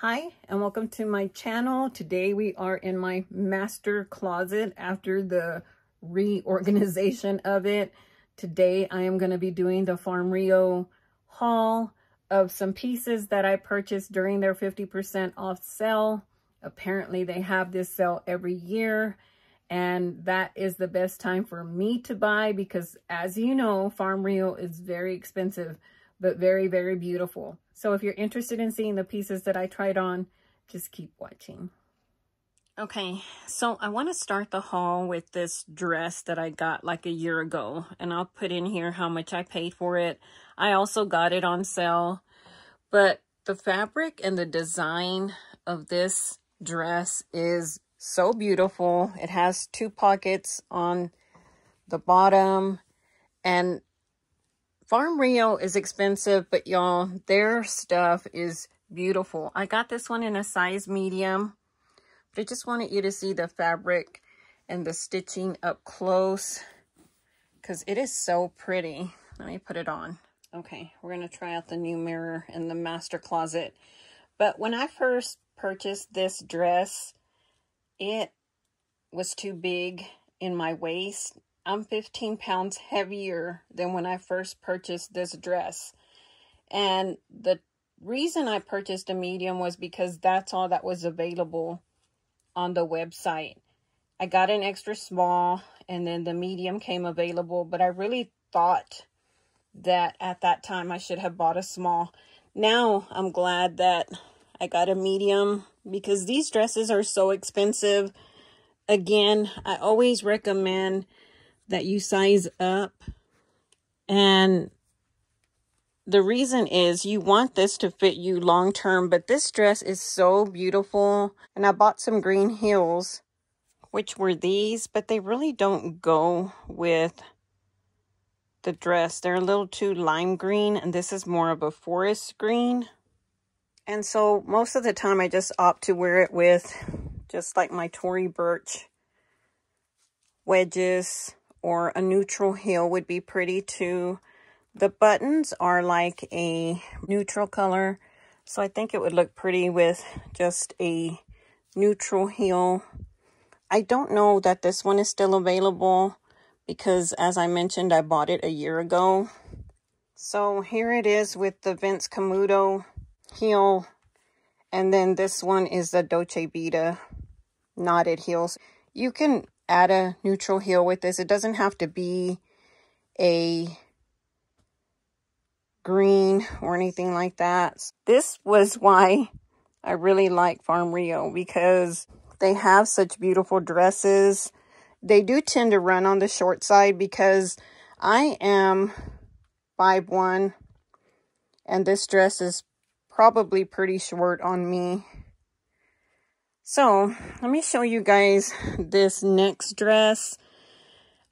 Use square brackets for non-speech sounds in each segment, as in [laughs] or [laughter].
Hi and welcome to my channel. Today we are in my master closet after the reorganization of it. Today I am going to be doing the Farm Rio haul of some pieces that I purchased during their 50% off sale. Apparently they have this sale every year and that is the best time for me to buy because as you know, Farm Rio is very expensive but very, very beautiful. So if you're interested in seeing the pieces that I tried on, just keep watching. Okay, so I want to start the haul with this dress that I got like a year ago. And I'll put in here how much I paid for it. I also got it on sale. But the fabric and the design of this dress is so beautiful. It has two pockets on the bottom. And Farm Rio is expensive, but y'all, their stuff is beautiful. I got this one in a size medium, but I just wanted you to see the fabric and the stitching up close because it is so pretty. Let me put it on. Okay, we're going to try out the new mirror in the master closet. But when I first purchased this dress, it was too big in my waist I'm 15 pounds heavier than when I first purchased this dress. And the reason I purchased a medium was because that's all that was available on the website. I got an extra small and then the medium came available, but I really thought that at that time I should have bought a small. Now I'm glad that I got a medium because these dresses are so expensive. Again, I always recommend that you size up. And the reason is you want this to fit you long term, but this dress is so beautiful. And I bought some green heels, which were these, but they really don't go with the dress. They're a little too lime green, and this is more of a forest green. And so most of the time I just opt to wear it with just like my Tory Burch wedges or a neutral heel would be pretty too. The buttons are like a neutral color, so I think it would look pretty with just a neutral heel. I don't know that this one is still available because as I mentioned, I bought it a year ago. So here it is with the Vince Camuto heel. And then this one is the Dolce Vita knotted heels. You can add a neutral heel with this. It doesn't have to be a green or anything like that. This was why I really like Farm Rio because they have such beautiful dresses. They do tend to run on the short side because I am 5'1", and this dress is probably pretty short on me. So let me show you guys this next dress.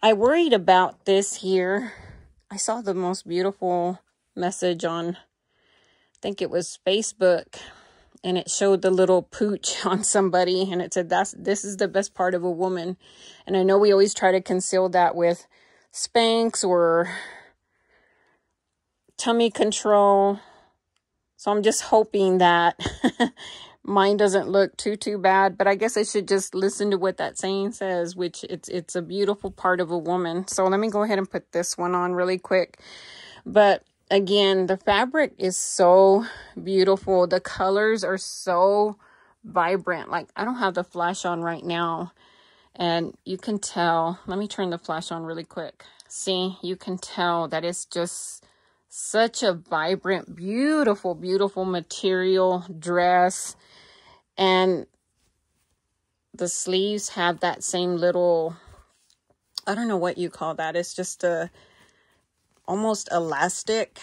I worried about this here. I saw the most beautiful message on, I think it was Facebook, and it showed the little pooch [laughs] on somebody, and it said, "That's this is the best part of a woman." And I know we always try to conceal that with Spanx or tummy control. So I'm just hoping that [laughs] mine doesn't look too too bad but i guess i should just listen to what that saying says which it's it's a beautiful part of a woman. So let me go ahead and put this one on really quick. But again the fabric is so beautiful. The colors are so vibrant. Like i don't have the flash on right now and you can tell. Let me turn the flash on really quick. See you can tell that it's just such a vibrant beautiful beautiful material dress and the sleeves have that same little, I don't know what you call that. It's just a almost elastic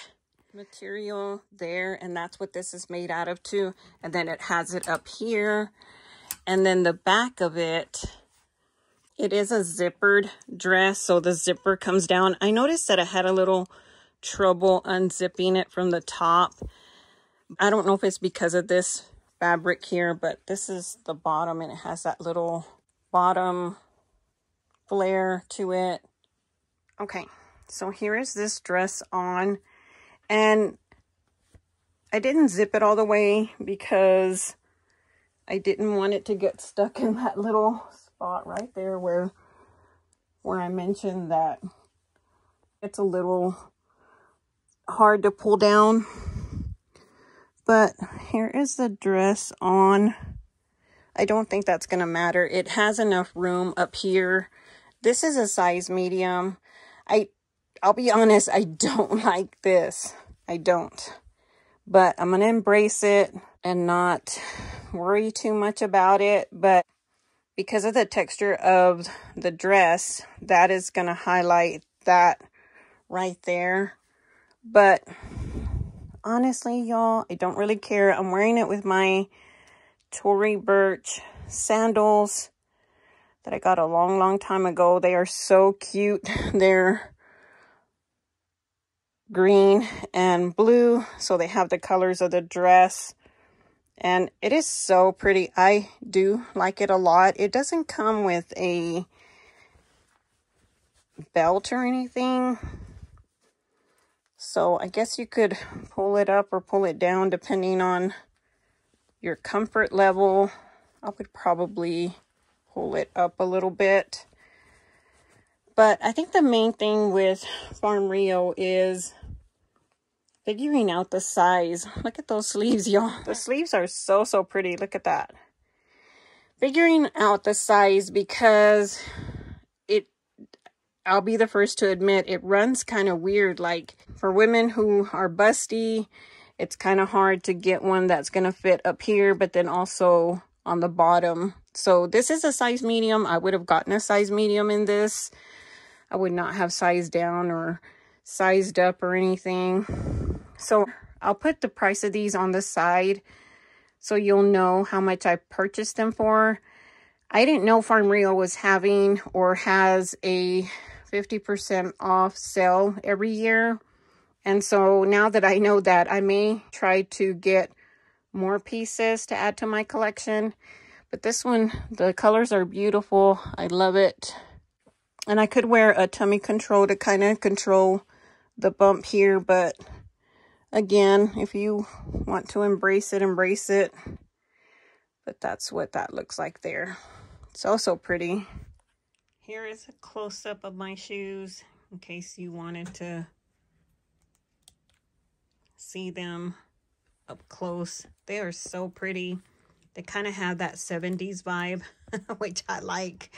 material there. And that's what this is made out of too. And then it has it up here. And then the back of it, it is a zippered dress. So the zipper comes down. I noticed that I had a little trouble unzipping it from the top. I don't know if it's because of this fabric here, but this is the bottom and it has that little bottom flare to it. Okay, so here is this dress on. And I didn't zip it all the way because I didn't want it to get stuck in that little spot right there where where I mentioned that it's a little hard to pull down. But here is the dress on. I don't think that's going to matter. It has enough room up here. This is a size medium. I, I'll be honest, I don't [laughs] like this. I don't. But I'm going to embrace it and not worry too much about it. But because of the texture of the dress, that is going to highlight that right there. But honestly, y'all, I don't really care. I'm wearing it with my Tory Burch sandals that I got a long, long time ago. They are so cute. [laughs] They're green and blue, so they have the colors of the dress. And it is so pretty. I do like it a lot. It doesn't come with a belt or anything. So I guess you could pull it up or pull it down depending on your comfort level. I would probably pull it up a little bit. But I think the main thing with Farm Rio is figuring out the size. Look at those sleeves, y'all. The sleeves are so, so pretty. Look at that. Figuring out the size because I'll be the first to admit, it runs kind of weird. Like for women who are busty, it's kind of hard to get one that's going to fit up here, but then also on the bottom. So this is a size medium. I would have gotten a size medium in this. I would not have sized down or sized up or anything. So I'll put the price of these on the side so you'll know how much I purchased them for. I didn't know Farm Rio was having or has a 50% off sale every year. And so now that I know that, I may try to get more pieces to add to my collection. But this one, the colors are beautiful. I love it. And I could wear a tummy control to kind of control the bump here. But again, if you want to embrace it, embrace it. But that's what that looks like there. It's also pretty. Here is a close-up of my shoes in case you wanted to see them up close. They are so pretty. They kind of have that 70s vibe, [laughs] which I like.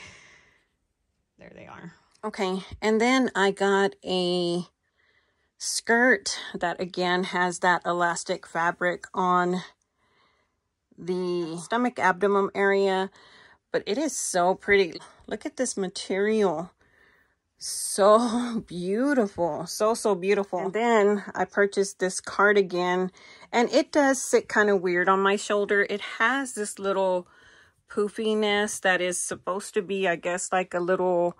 There they are. Okay, and then I got a skirt that again has that elastic fabric on the stomach abdomen area, but it is so pretty. Look at this material. So [laughs] beautiful. So so beautiful. And then i purchased this cardigan and it does sit kind of weird on my shoulder. It has this little poofiness that is supposed to be i guess like a little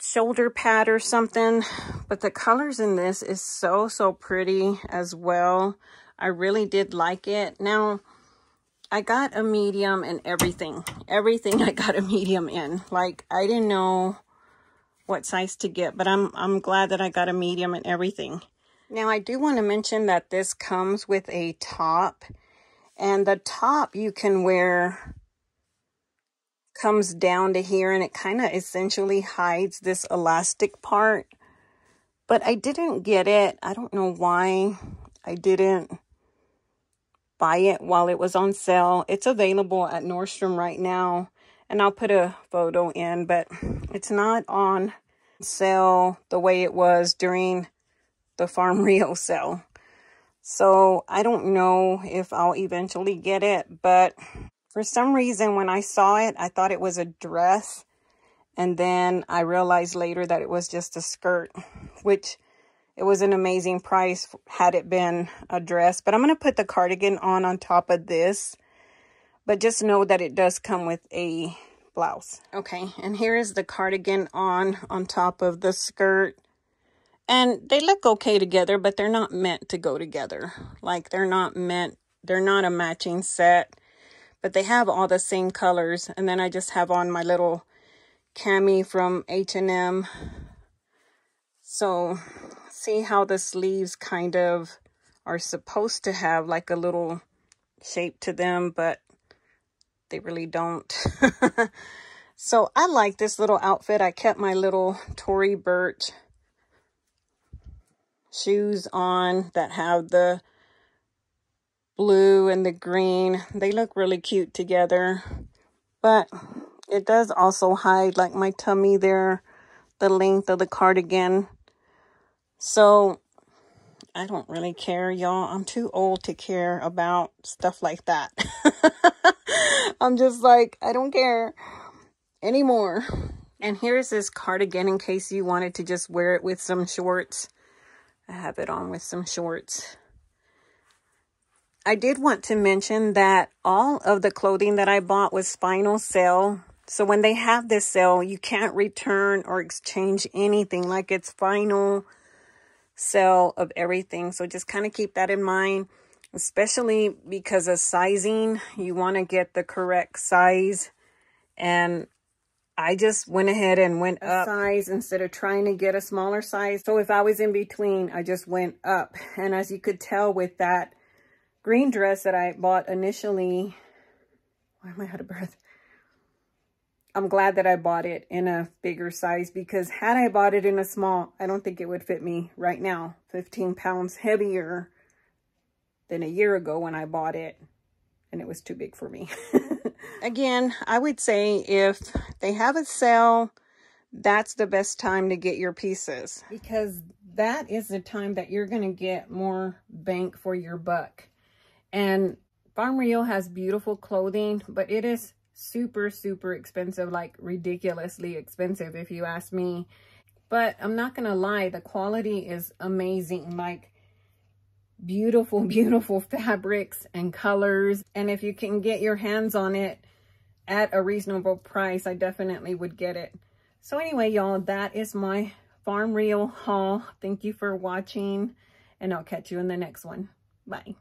shoulder pad or something but the colors in this is so so pretty as well. I really did like it. Now i got a medium in everything everything [laughs] i got a medium in like i didn't know what size to get, but I'm, I'm glad that I got a medium and everything. Now, I do want to mention that this comes with a top, and the top you can wear comes down to here, and it kind of essentially hides this elastic part. But I didn't get it. I don't know why I didn't buy it while it was on sale. It's available at Nordstrom right now and I'll put a photo in, but it's not on sale the way it was during the Farm [laughs] Rio sale. So I don't know if I'll eventually get it, but for some reason when I saw it, I thought it was a dress. And then I realized later that it was just a skirt, which it was an amazing price had it been a dress. But I'm going to put the cardigan on on top of this but just know that it does come with a blouse. Okay, and here is the cardigan on on top of the skirt. And they look okay together, but they're not meant to go together. Like they're not meant, they're not a matching set. But they have all the same colors. And then I just have on my little cami from H&M. So see how the sleeves kind of are supposed to have like a little shape to them, but they really don't. [laughs] so I like this little outfit. I kept my little Tory Burch shoes on that have the blue and the green. They look really cute together. But it does also hide like my tummy there, the length of the cardigan. So I don't really care, y'all. I'm too old to care about stuff like that. [laughs] I'm just like, I don't care anymore. And here's this cardigan in case you wanted to just wear it with some shorts. I have it on with some shorts. I did want to mention that all of the clothing that I bought was final sale. So when they have this sale, you can't return or exchange anything like it's final sale of everything. So just kind of keep that in mind, especially because of sizing. You want to get the correct size. And I just went ahead and went up size instead of trying to get a smaller size. So if I was in between, I just went up. [laughs] And as you could tell with that green dress that I bought initially. Why am I out of breath? I'm glad that I bought it in a bigger size because had I bought it in a small, I don't think it would fit me right now. 15 pounds heavier than a year ago when I bought it and it was too big for me. [laughs] Again, I would say if they have a sale, that's the best time to get your pieces. Because that is the time that you're going to get more bank for your buck. And Farm Rio has beautiful clothing, but it is super, super expensive, like ridiculously expensive if you ask me. But I'm not going to lie, the quality is amazing. Like beautiful, [laughs] beautiful fabrics and colors. And if you can get your hands on it at a reasonable price, I definitely would get it. So anyway, y'all, that is my Farm Rio haul. Thank you for watching, and I'll catch you in the next one. Bye.